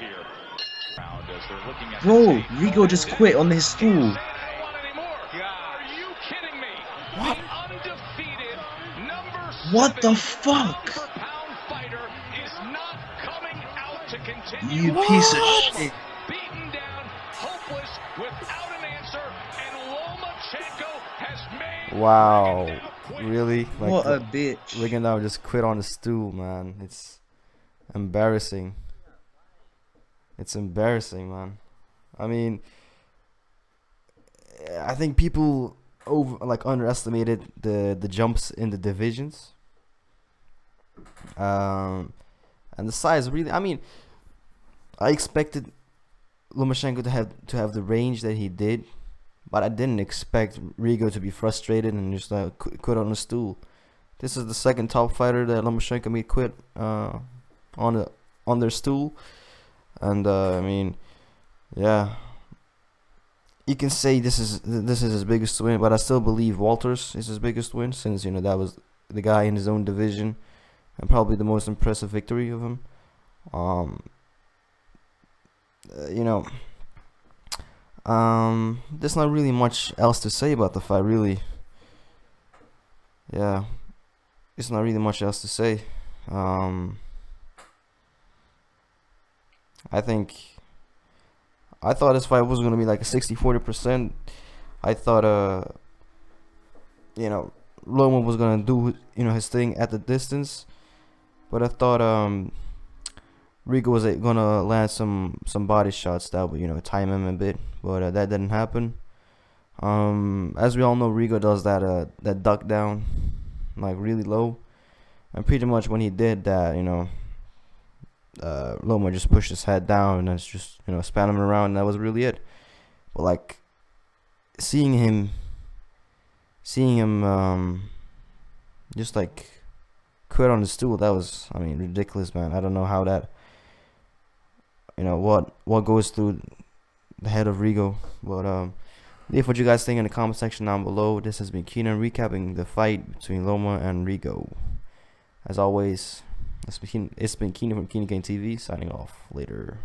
this here. Round as they're looking at the Bro, tape. Rigo just quit on his stool. Can't say I don't want any more. Are you kidding me? What? The What the fuck? pound-for-pound fighter is not coming out to continue. You piece of shit. Beaten down, hopeless, without an answer, and Lomachenko has made Wow. Really? Like What a the- bitch. Rigondeaux just quit on the stool, man. It's embarrassing. It's embarrassing, man. I mean, I think people over like underestimated the the jumps in the divisions. Um, and the size really. I mean, I expected Lomachenko to have to have the range that he did, but I didn't expect Rigo to be frustrated and just like quit on the stool. This is the second top fighter that Lomachenko made quit uh, on the on their stool, and uh, I mean, yeah, you can say this is this is his biggest win, but I still believe Walters is his biggest win since you know that was the guy in his own division, and probably the most impressive victory of him. Um, uh, you know, um, there's not really much else to say about the fight, really. Yeah, it's not really much else to say. Um, I think I thought this fight was gonna be like a 60-40 percent. I thought, uh, you know, Loma was gonna do you know his thing at the distance, but I thought um. Rigo was uh, gonna land some some body shots that would you know time him a bit, but uh, that didn't happen. Um, as we all know, Rigo does that uh that duck down, like really low, and pretty much when he did that, you know, uh, Loma just pushed his head down and it's just you know span him around. And that was really it. But like seeing him, seeing him um, just like quit on the stool, that was I mean ridiculous, man. I don't know how that you know what what goes through the head of Rigo. But um, leave what you guys think in the comment section down below. This has been Keenan recapping the fight between Loma and Rigo. As always, it's been it's been Keenan from Keenan Game TV signing off. Later.